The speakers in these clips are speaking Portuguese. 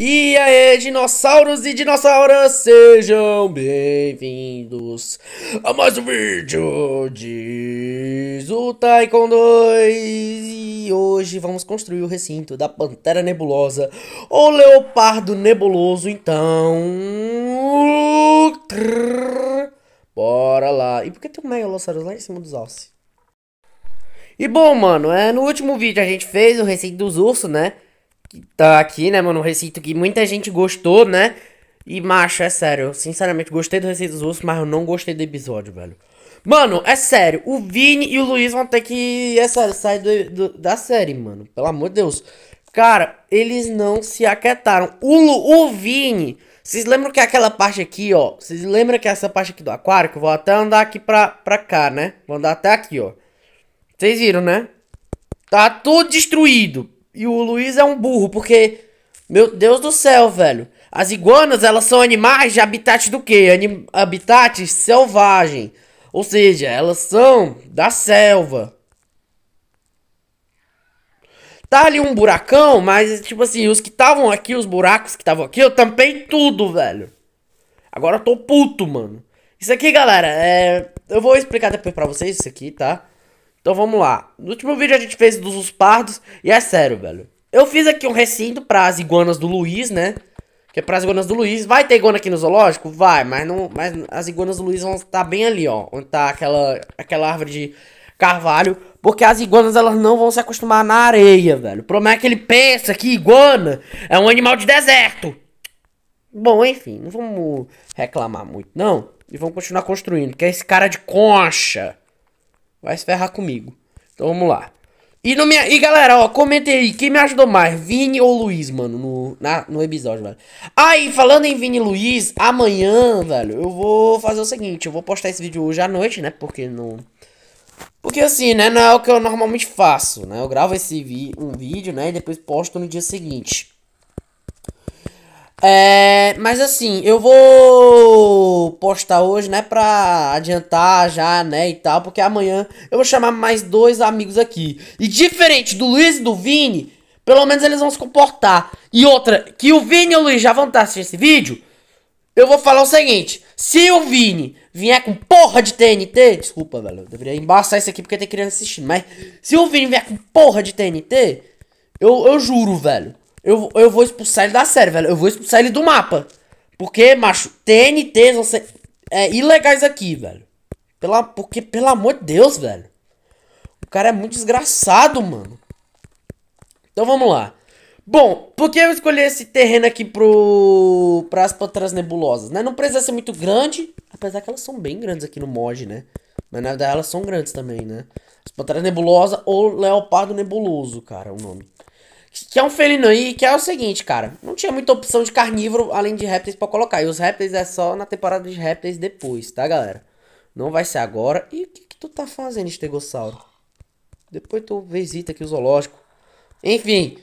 E aí, dinossauros e dinossauras, sejam bem-vindos a mais um vídeo de Zutaikon 2 E hoje vamos construir o recinto da Pantera Nebulosa ou Leopardo Nebuloso, então... Bora lá. E por que tem um Megalosaurus lá em cima dos alces? E bom, mano, é, no último vídeo a gente fez o recinto dos ursos, né? Que tá aqui, né, mano? Um recinto que muita gente gostou, né? E, macho, é sério, eu sinceramente gostei do Recinto dos Ursos, mas eu não gostei do episódio, velho. Mano, é sério, o Vini e o Luiz vão ter que, é sério, sair do, do, da série, mano. Pelo amor de Deus. Cara, eles não se aquietaram. O, o Vini, vocês lembram que aquela parte aqui, ó. Vocês lembram que essa parte aqui do aquário, que eu vou até andar aqui pra, pra cá, né? Vou andar até aqui, ó. Vocês viram, né? Tá tudo destruído. E o Luiz é um burro, porque. Meu Deus do céu, velho. As iguanas, elas são animais de habitat do quê? Anim habitat selvagem. Ou seja, elas são da selva. Tá ali um buracão, mas tipo assim, os que estavam aqui, os buracos que estavam aqui, eu tampei tudo, velho. Agora eu tô puto, mano. Isso aqui, galera, é... Eu vou explicar depois pra vocês isso aqui, tá? Então vamos lá. No último vídeo a gente fez dos pardos. E é sério, velho. Eu fiz aqui um recinto para as iguanas do Luiz, né? Que é para as iguanas do Luiz. Vai ter iguana aqui no zoológico? Vai, mas não, mas as iguanas do Luiz vão estar bem ali, ó. Onde tá aquela, aquela árvore de carvalho. Porque as iguanas elas não vão se acostumar na areia, velho. O problema é que ele pensa que iguana é um animal de deserto. Bom, enfim, não vamos reclamar muito, não. E vamos continuar construindo. Que é esse cara de concha. Vai se ferrar comigo. Então vamos lá. E, no minha, e galera, ó, comentei aí, quem me ajudou mais, Vini ou Luiz, mano, no, na, no episódio, velho. Aí, falando em Vini e Luiz, amanhã, velho, eu vou fazer o seguinte, eu vou postar esse vídeo hoje à noite, né, porque não... Porque assim, né, não é o que eu normalmente faço, né, eu gravo esse vi um vídeo, né, e depois posto no dia seguinte. É, mas assim, eu vou postar hoje, né, pra adiantar já, né, e tal, porque amanhã eu vou chamar mais dois amigos aqui. E diferente do Luiz e do Vini, pelo menos eles vão se comportar. E outra, que o Vini e o Luiz já vão estar assistindo esse vídeo, eu vou falar o seguinte, se o Vini vier com porra de TNT, desculpa, velho, eu deveria embaçar isso aqui porque tem criança assistindo, mas se o Vini vier com porra de TNT, eu, eu juro, velho, eu, eu vou expulsar ele da série, velho. Eu vou expulsar ele do mapa. Porque, macho, TNTs vão ser é, ilegais aqui, velho. Pela, porque, pelo amor de Deus, velho. O cara é muito desgraçado, mano. Então vamos lá. Bom, por que eu escolhi esse terreno aqui pro, pras panteras nebulosas, né? Não precisa ser muito grande, apesar que elas são bem grandes aqui no mod, né? Mas na verdade elas são grandes também, né? As panteras nebulosas ou leopardo nebuloso, cara, é o nome. Que é um felino aí que é o seguinte, cara. Não tinha muita opção de carnívoro além de répteis pra colocar. E os répteis é só na temporada de répteis depois, tá, galera? Não vai ser agora. E o que, que tu tá fazendo, estegossauro? Depois tu visita aqui o zoológico. Enfim.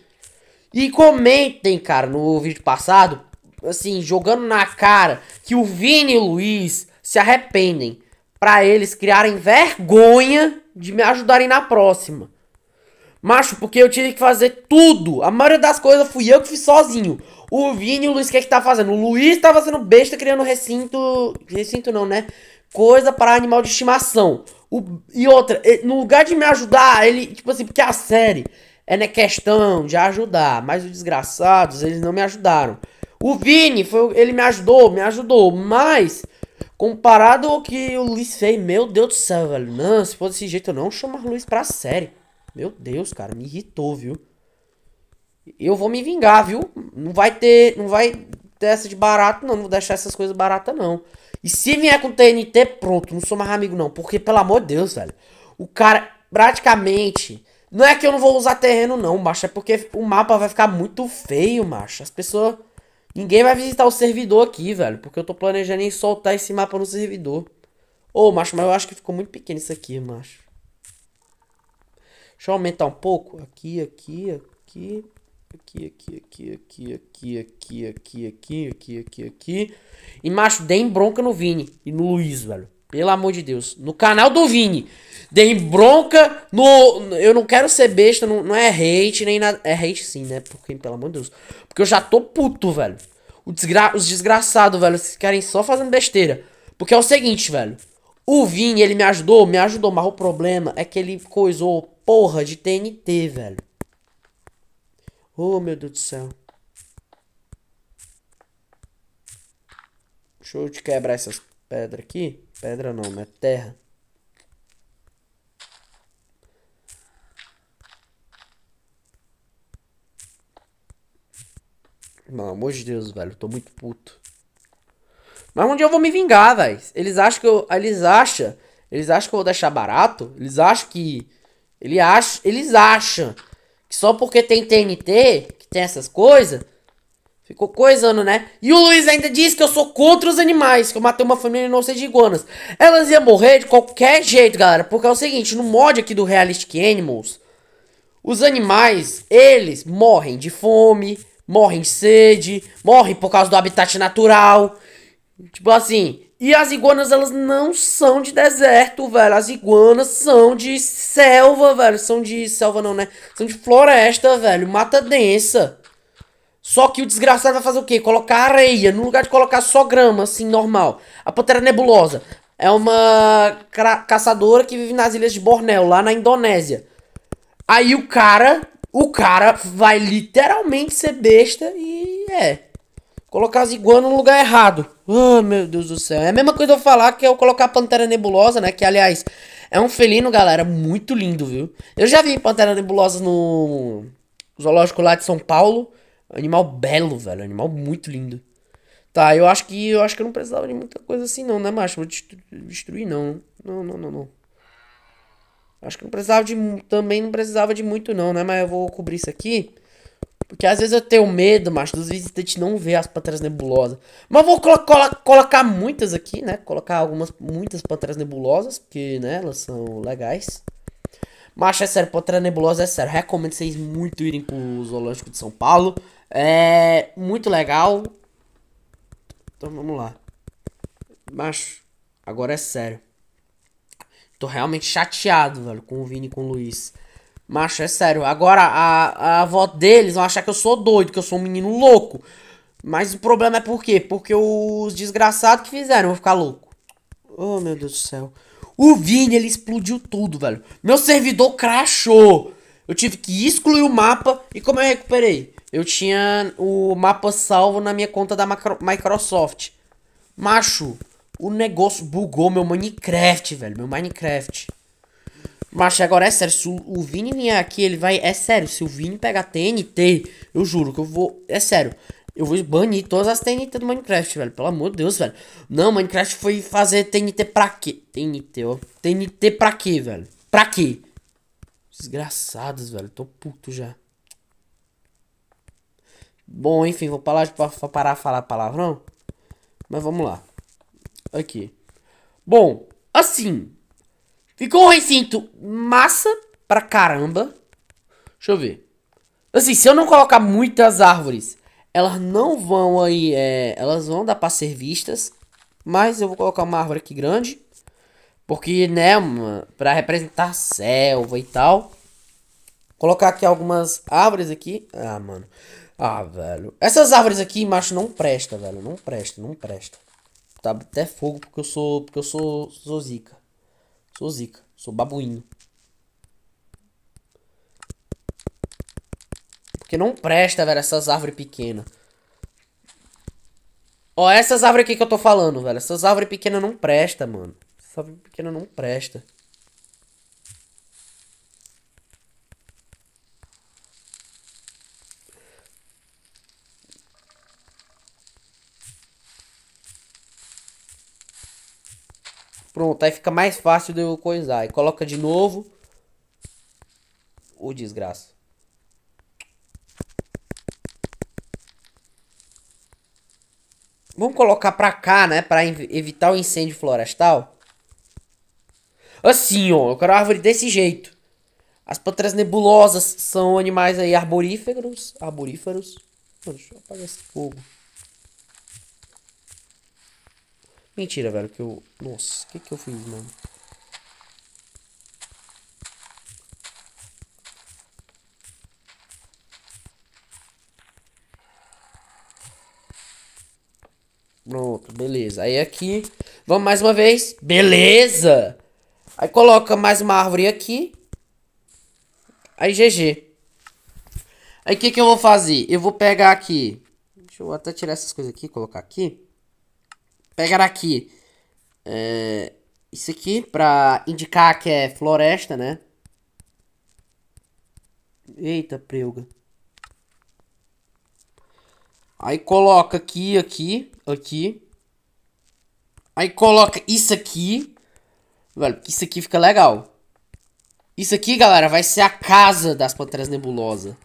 E comentem, cara, no vídeo passado. Assim, jogando na cara que o Vini e o Luiz se arrependem. Pra eles criarem vergonha de me ajudarem na próxima. Macho, porque eu tive que fazer tudo. A maioria das coisas fui eu que fiz sozinho. O Vini e o Luiz, o que é que tá fazendo? O Luiz tá fazendo besta criando recinto. Recinto não, né? Coisa para animal de estimação. O, e outra, no lugar de me ajudar, ele, tipo assim, porque a série é na questão de ajudar. Mas os desgraçados, eles não me ajudaram. O Vini, foi, ele me ajudou, me ajudou. Mas, comparado ao que o Luiz fez, meu Deus do céu, velho. Não, se for desse jeito, eu não chamo o Luiz pra série. Meu Deus, cara, me irritou, viu? Eu vou me vingar, viu? Não vai ter, não vai ter essa de barato, não. Não vou deixar essas coisas baratas, não. E se vier com TNT, pronto, não sou mais amigo, não. Porque, pelo amor de Deus, velho. O cara, praticamente. Não é que eu não vou usar terreno, não, macho. É porque o mapa vai ficar muito feio, macho. As pessoas. Ninguém vai visitar o servidor aqui, velho. Porque eu tô planejando em soltar esse mapa no servidor. Ô, macho, mas eu acho que ficou muito pequeno isso aqui, macho. Deixa eu aumentar um pouco. Aqui, aqui, aqui. Aqui, aqui, aqui, aqui, aqui, aqui, aqui, aqui, aqui, aqui, aqui. E macho, deem bronca no Vini e no Luiz, velho. Pelo amor de Deus. No canal do Vini. Dei bronca no. Eu não quero ser besta, não, não é hate nem nada. É hate sim, né? Porque, pelo amor de Deus. Porque eu já tô puto, velho. Desgra... Os desgraçados, velho, vocês querem só fazendo besteira. Porque é o seguinte, velho. O Vini, ele me ajudou, me ajudou, mas o problema é que ele coisou porra de TNT, velho. Oh, meu Deus do céu. Deixa eu te quebrar essas pedras aqui. Pedra não, é terra. Pelo amor de Deus, velho. Tô muito puto. Mas um dia eu vou me vingar, velho. Eles acham que eu. Eles acham. Eles acham que eu vou deixar barato. Eles acham que. Ele acha, eles acham que só porque tem TNT, que tem essas coisas, ficou coisando, né? E o Luiz ainda disse que eu sou contra os animais, que eu matei uma família sei de iguanas. Elas iam morrer de qualquer jeito, galera. Porque é o seguinte, no mod aqui do Realistic Animals, os animais, eles morrem de fome, morrem de sede, morrem por causa do habitat natural. Tipo assim, e as iguanas, elas não são de deserto, velho. As iguanas são de selva, velho. São de selva não, né? São de floresta, velho. Mata densa. Só que o desgraçado vai fazer o quê? Colocar areia no lugar de colocar só grama, assim, normal. A Pantera Nebulosa é uma caçadora que vive nas ilhas de Bornéu, lá na Indonésia. Aí o cara, o cara vai literalmente ser besta e é. Colocar as iguanas no lugar errado. Oh, meu Deus do céu. É a mesma coisa eu falar que eu colocar Pantera Nebulosa, né? Que, aliás, é um felino, galera, muito lindo, viu? Eu já vi Pantera Nebulosa no zoológico lá de São Paulo. Animal belo, velho. Animal muito lindo. Tá, eu acho que eu acho que eu não precisava de muita coisa assim não, né, macho? Vou destruir não. Não, não, não, não. Acho que não precisava de também não precisava de muito não, né? Mas eu vou cobrir isso aqui. Porque às vezes eu tenho medo, macho, dos visitantes não ver as panteras nebulosas. Mas vou colo colo colocar muitas aqui, né? Colocar algumas, muitas panteras nebulosas, porque, né, elas são legais. Macho, é sério, pantera nebulosa é sério. Recomendo vocês muito irem pro Zoológico de São Paulo. É muito legal. Então vamos lá. Macho, agora é sério. Tô realmente chateado, velho, com o Vini e com o Luiz. Macho, é sério. Agora, a, a avó deles vão achar que eu sou doido, que eu sou um menino louco. Mas o problema é por quê? Porque os desgraçados que fizeram vão ficar louco. Oh, meu Deus do céu. O Vini, ele explodiu tudo, velho. Meu servidor crashou. Eu tive que excluir o mapa. E como eu recuperei? Eu tinha o mapa salvo na minha conta da Microsoft. Macho, o negócio bugou meu Minecraft, velho. Meu Minecraft. Mas agora é sério, se o, Vini vier aqui, ele vai. É sério, se o Vini pegar TNT, eu juro que eu vou. É sério. Eu vou banir todas as TNT do Minecraft, velho. Pelo amor de Deus, velho. Não, Minecraft foi fazer TNT pra quê? TNT, ó. TNT pra quê, velho? Pra quê? Desgraçados, velho. Tô puto já. Bom, enfim, vou parar, vou parar de falar palavrão. Mas vamos lá. Aqui. Bom, assim, Ficou um recinto massa pra caramba. Deixa eu ver. Assim, se eu não colocar muitas árvores, elas não vão aí, é, elas vão dar pra ser vistas. Mas eu vou colocar uma árvore aqui grande. Porque, né, uma, pra representar selva e tal. Colocar aqui algumas árvores aqui. Ah, mano. Ah, velho. Essas árvores aqui, macho, não presta, velho. Não presta, não presta. Tá até fogo porque eu sou, porque eu sou, sou zica. Sou zica. Sou babuíno. Porque não presta, velho, essas árvores pequenas. Ó, essas árvores aqui que eu tô falando, velho. Essas árvores pequenas não presta, mano. Essa árvore pequena não presta. Pronto, aí fica mais fácil de eu coisar. E coloca de novo. O desgraça. Vamos colocar pra cá, né? Pra evitar o incêndio florestal. Assim, ó. Eu quero árvore desse jeito. As panteras nebulosas são animais aí arboríferos. Arboríferos. Deixa eu apagar esse fogo. Mentira, velho, que eu... Nossa, o que que eu fiz, mano? Pronto, beleza. Aí aqui, vamos mais uma vez. Beleza! Aí coloca mais uma árvore aqui. Aí GG. Aí o que, que eu vou fazer? Eu vou pegar aqui. Deixa eu até tirar essas coisas aqui, colocar aqui. Pegar aqui. É, isso aqui pra indicar que é floresta, né? Eita, preuga. Aí coloca aqui, aqui, aqui. Aí coloca isso aqui. Velho, isso aqui fica legal. Isso aqui, galera, vai ser a casa das Panteras Nebulosa.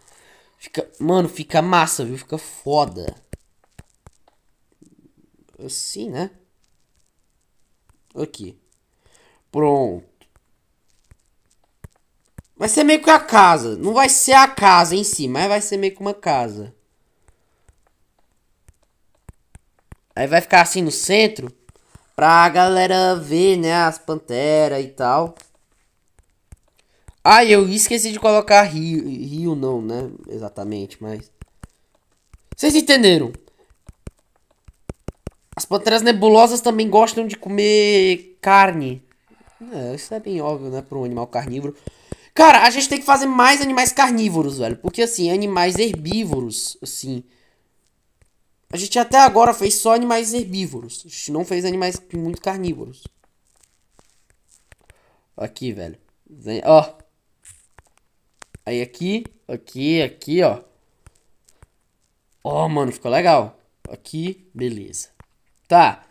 Fica, mano, fica massa, viu? Fica foda. Assim, né? Aqui. Pronto. Vai ser meio que a casa. Não vai ser a casa em si, mas vai ser meio que uma casa. Aí vai ficar assim no centro. Pra galera ver, né? As panteras e tal. Ah, eu esqueci de colocar rio, rio não, né? Exatamente, mas... Vocês entenderam? As panteras nebulosas também gostam de comer carne. Isso é bem óbvio, né? Para um animal carnívoro. Cara, a gente tem que fazer mais animais carnívoros, velho. Porque, assim, animais herbívoros, assim... A gente até agora fez só animais herbívoros. A gente não fez animais muito carnívoros. Aqui, velho. Ó. Aí aqui, aqui, aqui, ó. Ó, mano, ficou legal. Aqui, beleza. Tá.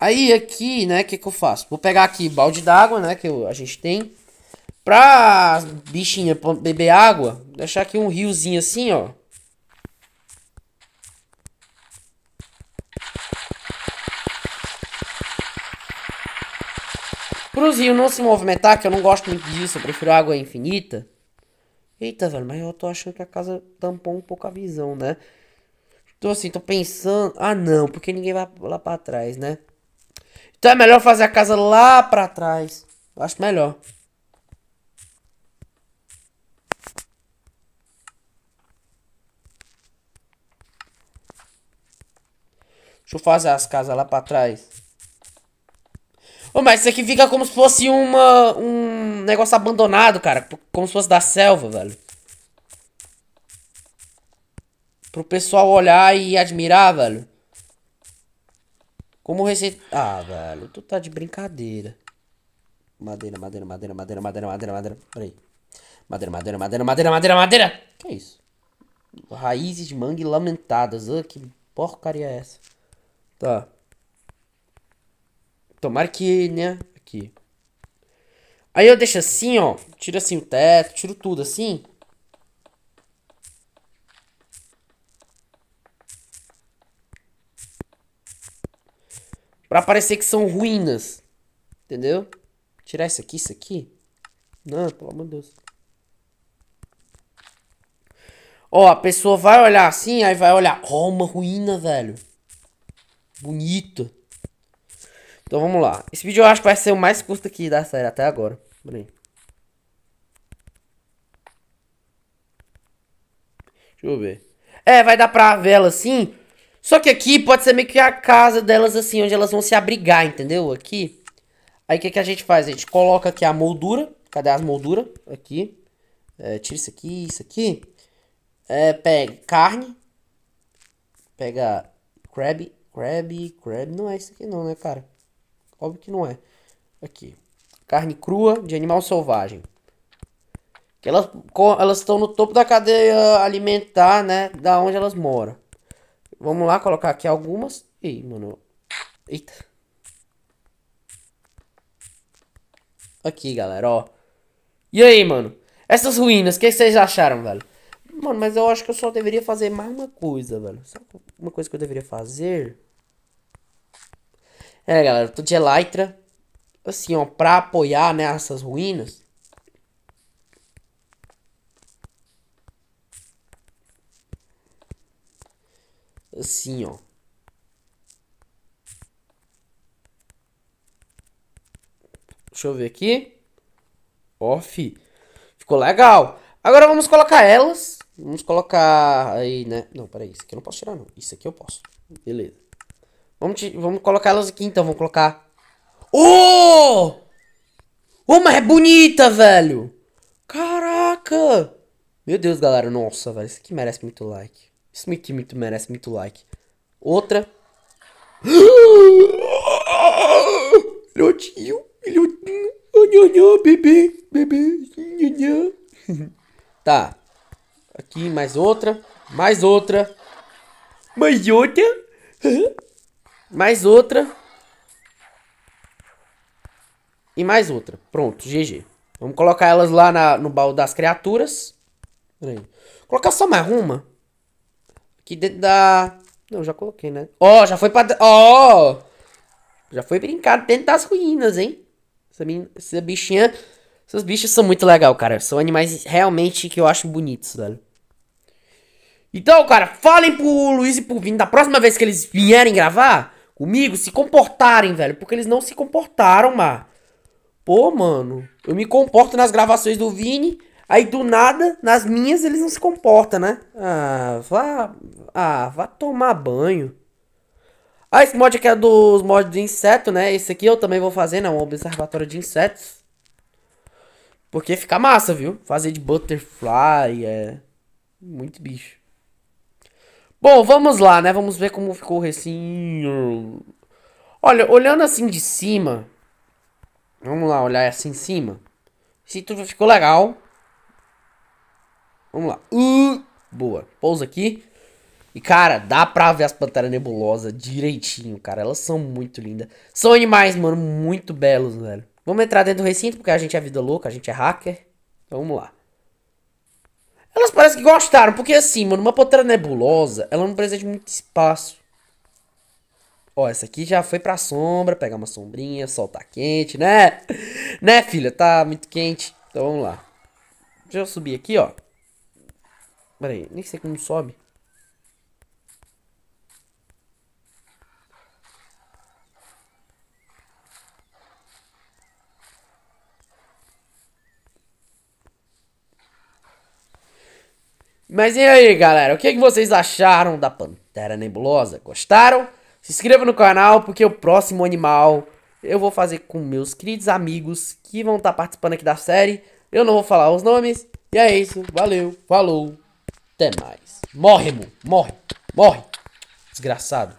Aí aqui, né, o que que eu faço? Vou pegar aqui balde d'água, né, que eu, a gente tem. Pra bichinha beber água, deixar aqui um riozinho assim, ó. Pros rios não se movimentar, que eu não gosto muito disso, eu prefiro água infinita. Eita, velho, mas eu tô achando que a casa tampou um pouco a visão, né? Então assim, tô pensando... Ah, não, porque ninguém vai lá pra trás, né? Então é melhor fazer a casa lá pra trás. Eu acho melhor. Deixa eu fazer as casas lá pra trás. Ô, mas isso aqui fica como se fosse uma, um negócio abandonado, cara. Como se fosse da selva, velho. Pro pessoal olhar e admirar, velho. Como receita... Ah, velho, tu tá de brincadeira. Madeira, madeira, madeira, madeira, madeira, madeira, madeira. Peraí. Madeira, madeira, madeira, madeira, madeira, madeira. Que isso? Raízes de mangue lamentadas. Ah, que porcaria é essa? Tá. Tomara que, né? Aqui. Aí eu deixo assim, ó. Tiro assim o teto, tiro tudo assim. Pra parecer que são ruínas. Entendeu? Tirar isso aqui, isso aqui. Não, pelo amor de Deus. Ó, a pessoa vai olhar assim, aí vai olhar. Ó, oh, uma ruína, velho. Bonita. Então vamos lá. Esse vídeo eu acho que vai ser o mais curto aqui da série até agora. Deixa eu ver. É, vai dar pra ver ela assim. Só que aqui pode ser meio que a casa delas assim, onde elas vão se abrigar, entendeu? Aqui. Aí o que, que a gente faz? A gente coloca aqui a moldura. Cadê as molduras? Aqui. É, tira isso aqui, isso aqui. É, pega carne. Pega crab. Crab, crab. Não é isso aqui não, né, cara? Óbvio que não é. Aqui. Carne crua de animal selvagem. Que elas elas estão no topo da cadeia alimentar, né? Da onde elas moram. Vamos lá colocar aqui algumas. Ih, mano. Eita. Aqui, galera, ó. E aí, mano? Essas ruínas, o que vocês acharam, velho? Mano, mas eu acho que eu só deveria fazer mais uma coisa, velho. Sabe uma coisa que eu deveria fazer? É, galera, eu tô de Elytra. Assim, ó, pra apoiar, né, essas ruínas. assim, ó. Deixa eu ver aqui. Off. Ficou legal. Agora vamos colocar elas. Vamos colocar aí, né? Não, peraí. Isso aqui eu não posso tirar, não. Isso aqui eu posso. Beleza. Vamos, vamos colocar elas aqui, então. Vamos colocar... Oh! Oh, mas é bonita, velho! Caraca! Meu Deus, galera. Nossa, velho. Isso aqui merece muito like. Isso aqui muito, merece muito like. Outra. Filhotinho, filhotinho. Nhonhô, bebê, bebê. Tá. Aqui, mais outra. Mais outra. Mais outra. Mais outra. E mais outra. Pronto, GG. Vamos colocar elas lá na, no baú das criaturas. Peraí. Colocar só mais uma. Aqui dentro da... Não, já coloquei, né? Ó, oh, já foi pra... Ó! Oh! Já foi brincar dentro das ruínas, hein? Essa, minha, essa bichinha... Essas bichas são muito legal, cara. São animais realmente que eu acho bonitos, velho. Então, cara, falem pro Luiz e pro Vini da próxima vez que eles vierem gravar comigo, se comportarem, velho. Porque eles não se comportaram, mano. Pô, mano, eu me comporto nas gravações do Vini, aí do nada, nas minhas, eles não se comportam, né? Ah, vá. Ah, vá tomar banho. Ah, esse mod aqui é dos mods de inseto, né? Esse aqui eu também vou fazer, né? Um observatório de insetos. Porque fica massa, viu? Fazer de butterfly, é. Muito bicho. Bom, vamos lá, né? Vamos ver como ficou o recinho. Olha, olhando assim de cima, Vamos lá, olhar assim em cima. Se tudo ficou legal. Vamos lá. Uh, boa. Pousa aqui. E, cara, dá pra ver as panteras nebulosas direitinho, cara. Elas são muito lindas. São animais, mano, muito belos, velho. Vamos entrar dentro do recinto, porque a gente é vida louca, a gente é hacker. Então, vamos lá. Elas parecem que gostaram, porque assim, mano, uma pantera nebulosa, ela não precisa de muito espaço. Ó, essa aqui já foi pra sombra, pegar uma sombrinha, sol tá quente, né? Né, filha? Tá muito quente. Então vamos lá. Deixa eu subir aqui, ó. Pera aí, nem sei como sobe. Mas e aí, galera? O que, é que vocês acharam da Pantera Nebulosa? Gostaram? Se inscreva no canal, porque o próximo animal eu vou fazer com meus queridos amigos que vão estar tá participando aqui da série. Eu não vou falar os nomes. E é isso. Valeu. Falou. Até mais. Morre, mo. Morre. Morre. Desgraçado.